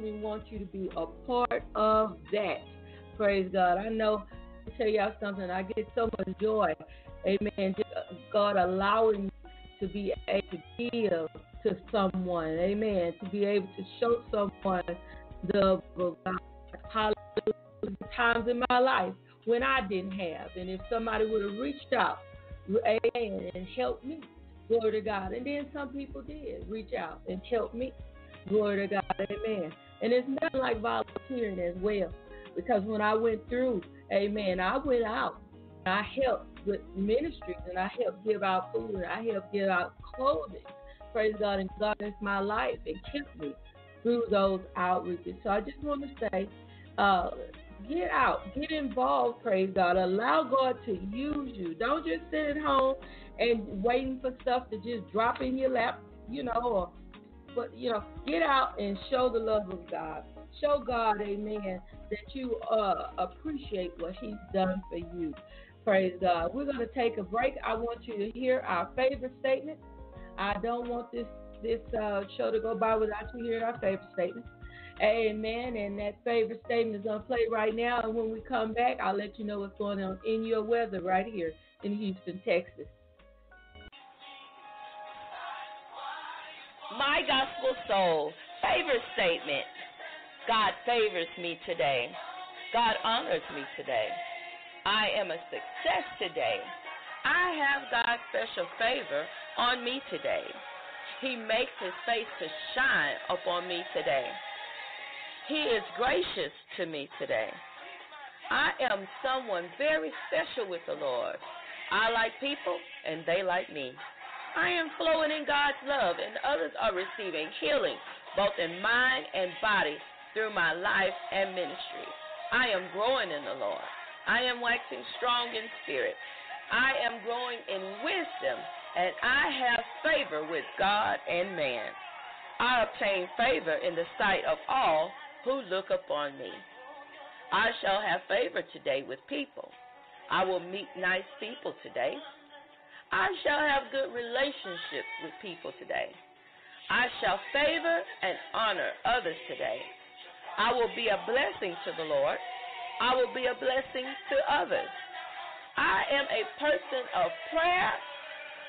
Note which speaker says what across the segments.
Speaker 1: definitely want you to be a part of that. Praise God. I know, tell y'all something, I get so much joy. Amen. Just uh, God allowing me to be able to give to someone. Amen. To be able to show someone the. Times in my life when I didn't have. And if somebody would have reached out, amen, and helped me, glory to God. And then some people did reach out and help me. Glory to God. Amen. And it's nothing like volunteering as well. Because when I went through, amen, I went out. I helped with ministries and I helped give out food and I helped give out clothing. Praise God. And God is my life and kept me through those outreaches. So I just want to say, uh, get out, get involved, praise God. Allow God to use you. Don't just sit at home and waiting for stuff to just drop in your lap, you know, or but you know, get out and show the love of God. Show God, amen, that you uh, appreciate what He's done for you. Praise God. We're going to take a break. I want you to hear our favorite statement. I don't want this this uh, show to go by without you hearing our favorite statement. Amen. And that favorite statement is to play right now. And when we come back, I'll let you know what's going on in your weather right here in Houston, Texas.
Speaker 2: My gospel soul, favorite statement God favors me today. God honors me today. I am a success today. I have God's special favor on me today. He makes his face to shine upon me today. He is gracious to me today. I am someone very special with the Lord. I like people, and they like me. I am flowing in God's love, and others are receiving healing, both in mind and body, through my life and ministry. I am growing in the Lord. I am waxing strong in spirit. I am growing in wisdom, and I have favor with God and man. I obtain favor in the sight of all who look upon me. I shall have favor today with people. I will meet nice people today. I shall have good relationships with people today. I shall favor and honor others today. I will be a blessing to the Lord. I will be a blessing to others. I am a person of prayer.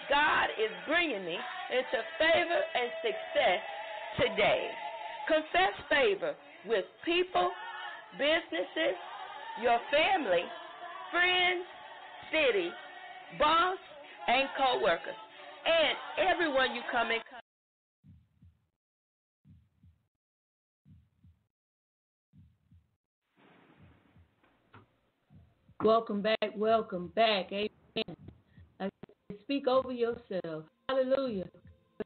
Speaker 2: God is bringing me into favor and success today. Confess favor with people, businesses, your family, friends, city, boss, and co-workers, and everyone you come in contact
Speaker 1: Welcome back, welcome back. Amen. I speak over yourself. Hallelujah.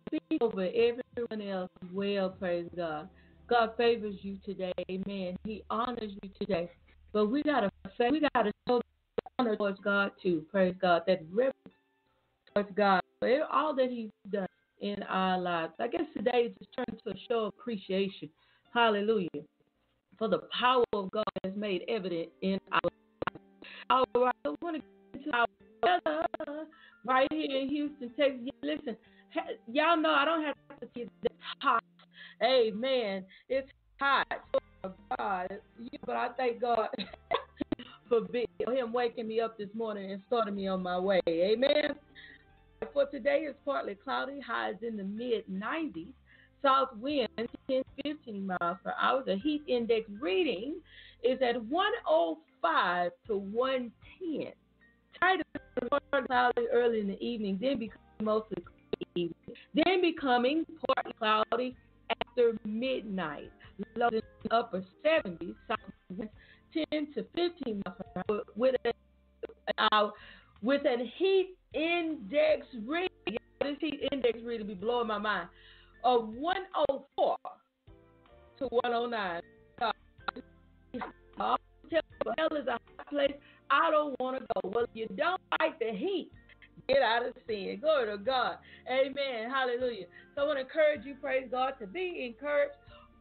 Speaker 1: Speak over everyone else well, praise God. God favors you today. Amen. He honors you today. But we gotta say, we gotta show honor towards God too. Praise God. That reverence towards God for all that He's done in our lives. I guess today just turned to a show of appreciation. Hallelujah. For the power of God is made evident in our lives. all right, I want to get to our weather right here in Houston, Texas. Listen, y'all know I don't have to see it's hot. Amen. It's hot. Oh, God. But I thank God for Him waking me up this morning and starting me on my way. Amen. For today, is partly cloudy, highs in the mid 90s. South wind 10 15 miles per hour. The heat index reading is at 105 to 110. Tight cloudy early in the evening, then becoming mostly cloudy, then becoming partly cloudy after midnight. Low in the upper 70s, south winds 10 to 15 miles per hour with a with a heat index reading. This heat index reading be blowing my mind of 104 to 109. Uh, hell is a hot place. I don't want to go. Well, if you don't like the heat, get out of sin. Glory to God. Amen. Hallelujah. So I want to encourage you, praise God, to be encouraged.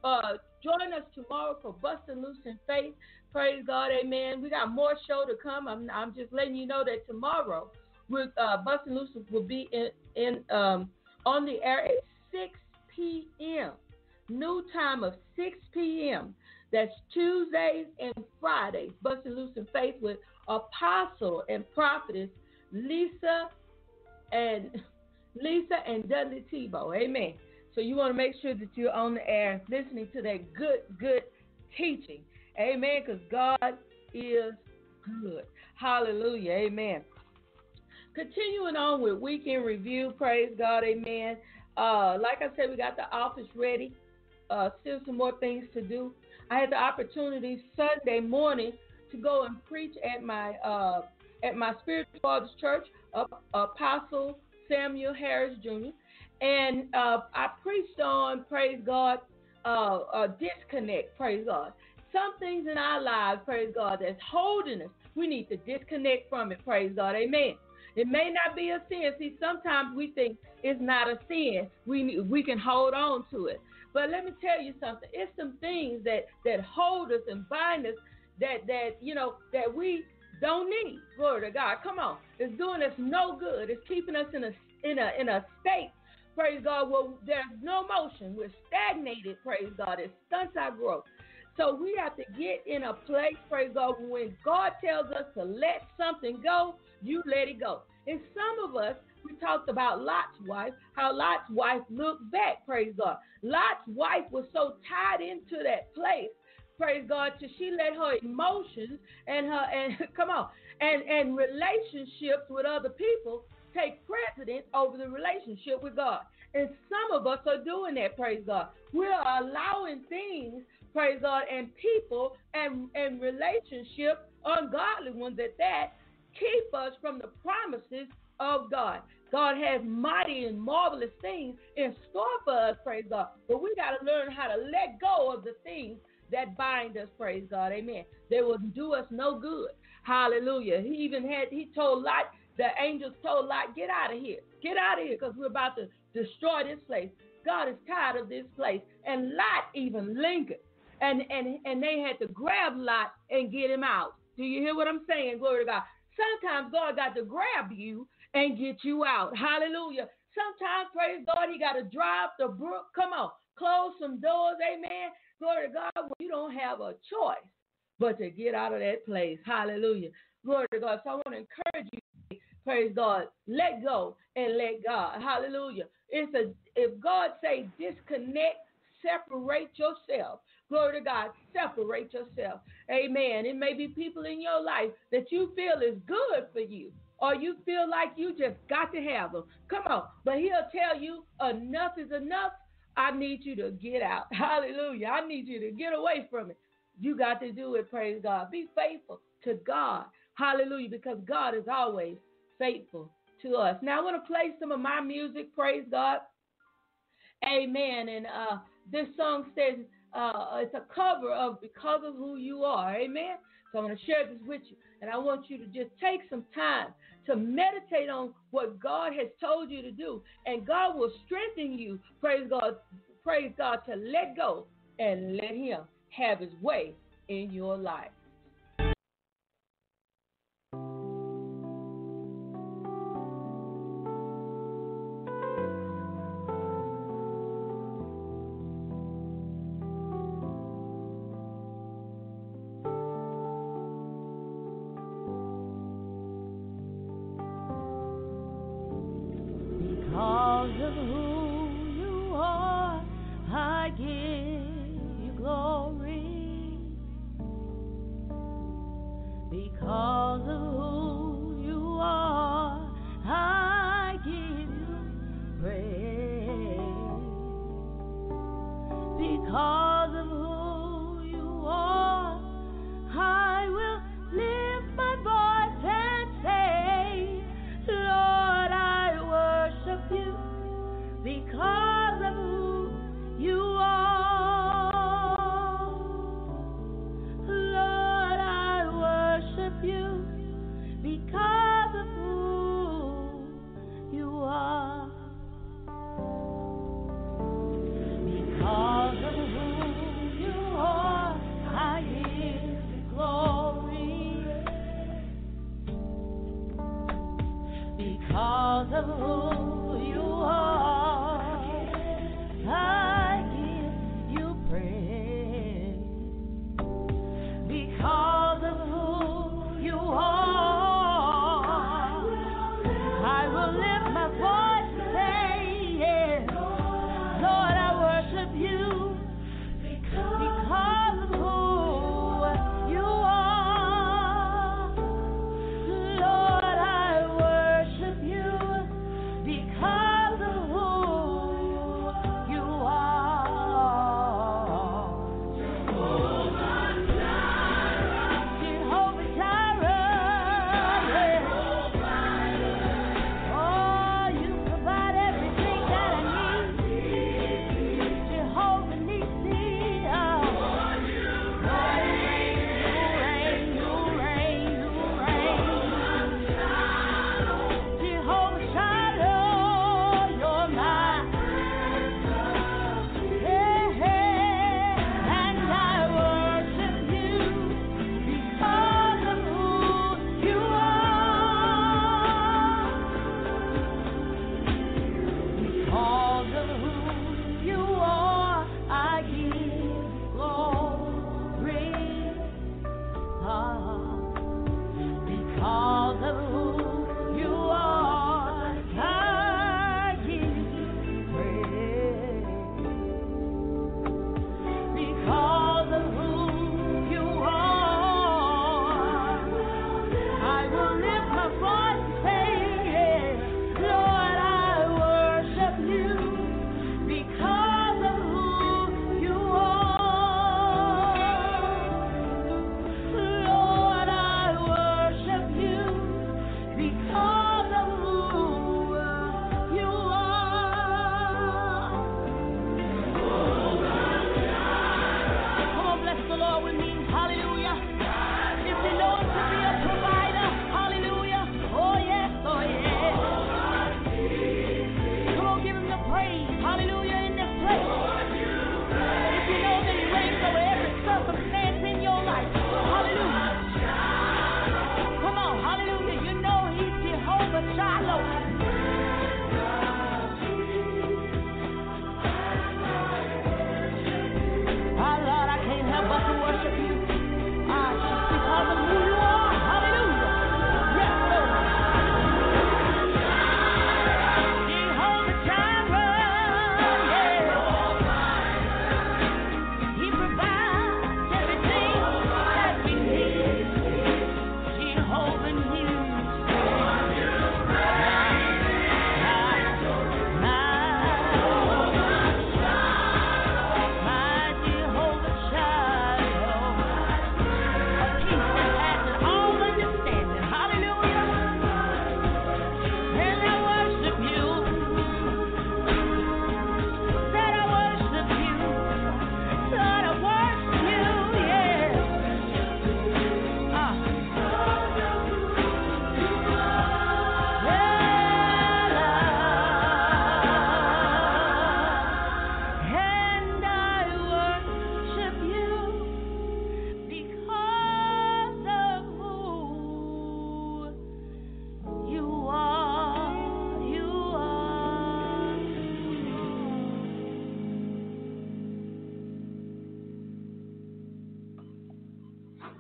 Speaker 1: Uh, join us tomorrow for Busting Loose in Faith. Praise God. Amen. We got more show to come. I'm, I'm just letting you know that tomorrow with uh, Busting Loose will be in, in um, on the air at 6 p.m. new time of 6 p.m. That's Tuesdays and Fridays. Busting Loose in Faith with Apostle and Prophetess Lisa and Lisa and Dudley Tebow. Amen. So you want to make sure that you're on the air listening to that good, good teaching. Amen. Because God is good. Hallelujah. Amen. Continuing on with weekend review. Praise God. Amen. Uh, like I said, we got the office ready. Uh, still some more things to do. I had the opportunity Sunday morning to go and preach at my uh, at my spiritual father's church, Apostle Samuel Harris Jr. And uh, I preached on, praise God, uh, disconnect, praise God. Some things in our lives, praise God, that's holding us. We need to disconnect from it, praise God. Amen. It may not be a sin. See, sometimes we think it's not a sin. We we can hold on to it. But let me tell you something. It's some things that that hold us and bind us that that you know that we don't need. Glory to God. Come on. It's doing us no good. It's keeping us in a in a in a state praise God, well, there's no motion. We're stagnated, praise God. It stunts our growth. So we have to get in a place, praise God, when God tells us to let something go, you let it go. And some of us, we talked about Lot's wife, how Lot's wife looked back, praise God. Lot's wife was so tied into that place, praise God, till she let her emotions and her and come on and and relationships with other people take precedence over the relationship with God. And some of us are doing that, praise God. We're allowing things, praise God, and people and, and relationships, ungodly ones at that, keep us from the promises of God. God has mighty and marvelous things in store for us, praise God. But we got to learn how to let go of the things that bind us, praise God. Amen. They will do us no good. Hallelujah. He even had, he told Lot, the angels told Lot, get out of here. Get out of here because we're about to destroy this place. God is tired of this place. And Lot even lingered. And, and, and they had to grab Lot and get him out. Do you hear what I'm saying? Glory to God. Sometimes God got to grab you and get you out. Hallelujah. Sometimes, praise God, He got to drive the brook. Come on, close some doors. Amen. Glory to God. You don't have a choice but to get out of that place. Hallelujah. Glory to God. So I want to encourage you Praise God. Let go and let God. Hallelujah. It's a if God say disconnect, separate yourself. Glory to God. Separate yourself. Amen. It may be people in your life that you feel is good for you. Or you feel like you just got to have them. Come on. But he'll tell you enough is enough. I need you to get out. Hallelujah. I need you to get away from it. You got to do it. Praise God. Be faithful to God. Hallelujah. Because God is always faithful to us. Now I want to play some of my music. Praise God. Amen. And uh, this song says uh, it's a cover of Because of Who You Are. Amen. So I'm going to share this with you. And I want you to just take some time to meditate on what God has told you to do. And God will strengthen you, praise God, praise God, to let go and let Him have His way in your life.
Speaker 2: who you are, I give you glory because of who. follow.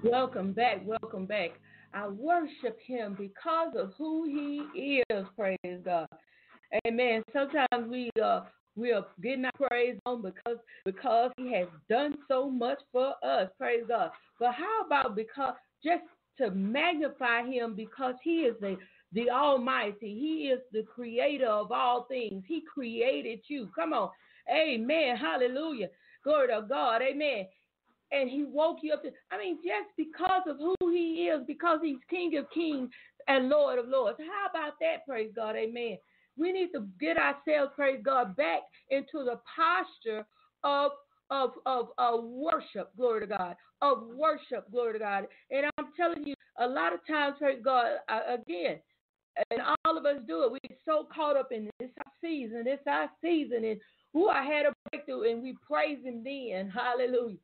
Speaker 1: Welcome back. Welcome back. I worship him because of who he is. Praise God. Amen. Sometimes we uh we are getting our praise on because because he has done so much for us. Praise God. But how about because just to magnify him because he is the the Almighty. He is the creator of all things. He created you. Come on. Amen. Hallelujah. Glory to God. Amen. And he woke you up. To, I mean, just because of who he is, because he's King of kings and Lord of lords. How about that? Praise God. Amen. We need to get ourselves, praise God, back into the posture of of of, worship, glory to God, of worship, glory to God. And I'm telling you, a lot of times, praise God, again, and all of us do it. We're so caught up in this our season, this our season, and who I had a breakthrough, and we praise Him then, Hallelujah.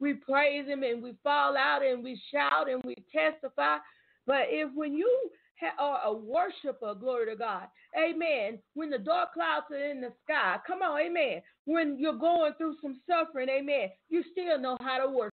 Speaker 1: We praise Him and we fall out and we shout and we testify. But if when you are a worshiper, glory to God. Amen. When the dark clouds are in the sky, come on, amen. When you're going through some suffering, amen, you still know how to worship.